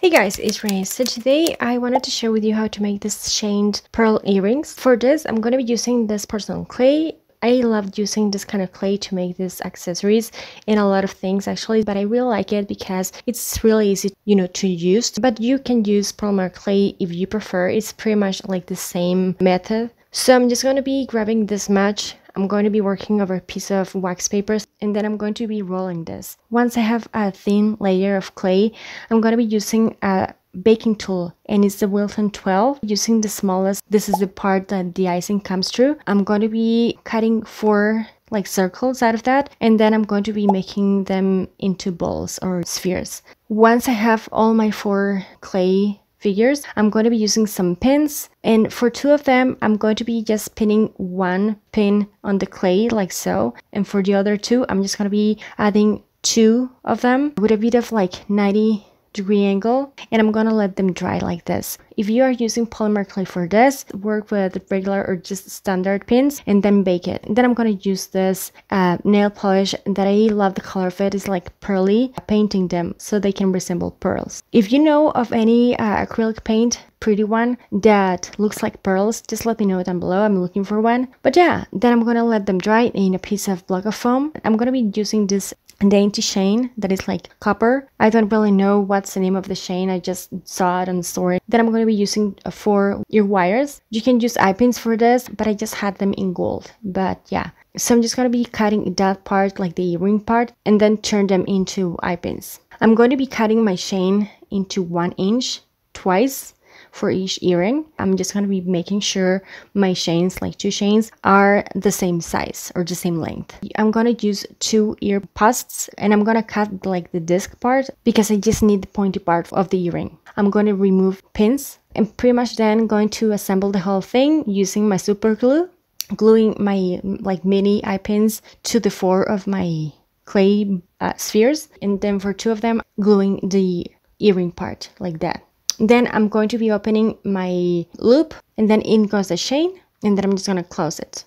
Hey guys, it's Renee. So today I wanted to share with you how to make this chained pearl earrings. For this, I'm going to be using this porcelain clay. I love using this kind of clay to make these accessories and a lot of things actually, but I really like it because it's really easy, you know, to use. But you can use polymer clay if you prefer. It's pretty much like the same method. So I'm just going to be grabbing this much I'm going to be working over a piece of wax paper and then I'm going to be rolling this. Once I have a thin layer of clay, I'm going to be using a baking tool and it's the Wilton 12 using the smallest this is the part that the icing comes through. I'm going to be cutting four like circles out of that and then I'm going to be making them into balls or spheres. Once I have all my four clay figures. I'm going to be using some pins and for two of them I'm going to be just pinning one pin on the clay like so and for the other two I'm just going to be adding two of them with a bit of like 90 degree angle and I'm gonna let them dry like this. If you are using polymer clay for this, work with regular or just standard pins and then bake it. Then I'm gonna use this uh, nail polish that I love the color of it. It's like pearly, painting them so they can resemble pearls. If you know of any uh, acrylic paint pretty one that looks like pearls just let me know down below i'm looking for one but yeah then i'm gonna let them dry in a piece of block of foam i'm gonna be using this dainty chain that is like copper. I don't really know what's the name of the chain. I just saw it on the store. Then I'm going to be using uh, for your wires. You can use eye pins for this, but I just had them in gold. But yeah, so I'm just going to be cutting that part, like the ring part, and then turn them into eye pins. I'm going to be cutting my chain into one inch twice for each earring. I'm just going to be making sure my chains, like two chains, are the same size or the same length. I'm going to use two ear posts and I'm going to cut like the disc part because I just need the pointy part of the earring. I'm going to remove pins and pretty much then going to assemble the whole thing using my super glue, gluing my like mini eye pins to the four of my clay uh, spheres and then for two of them gluing the earring part like that. Then I'm going to be opening my loop and then in goes the chain and then I'm just going to close it.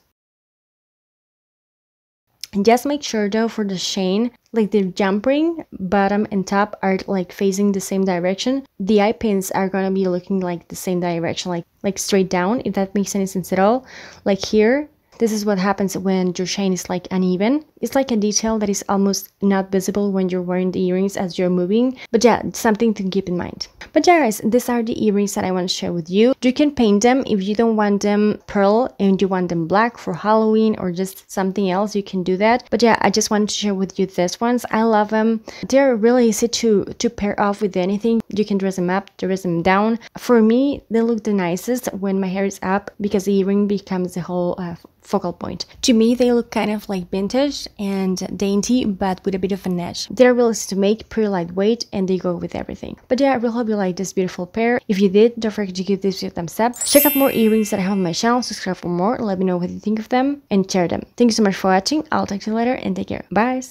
And just make sure though for the chain, like the jump ring, bottom and top are like facing the same direction. The eye pins are gonna be looking like the same direction, like like straight down, if that makes any sense at all. Like here, this is what happens when your chain is like uneven. It's like a detail that is almost not visible when you're wearing the earrings as you're moving. But yeah, something to keep in mind. But yeah guys, these are the earrings that I want to share with you. You can paint them if you don't want them pearl and you want them black for Halloween or just something else, you can do that. But yeah, I just wanted to share with you these ones. I love them. They're really easy to, to pair off with anything. You can dress them up, dress them down. For me, they look the nicest when my hair is up because the earring becomes the whole uh, focal point. To me, they look kind of like vintage and dainty, but with a bit of edge. They're easy to make, pretty lightweight, and they go with everything. But yeah, I really hope you like this beautiful pair. If you did, don't forget to give this video a thumbs up. Check out more earrings that I have on my channel, subscribe for more, let me know what you think of them, and share them. Thank you so much for watching, I'll talk to you later, and take care. Bye!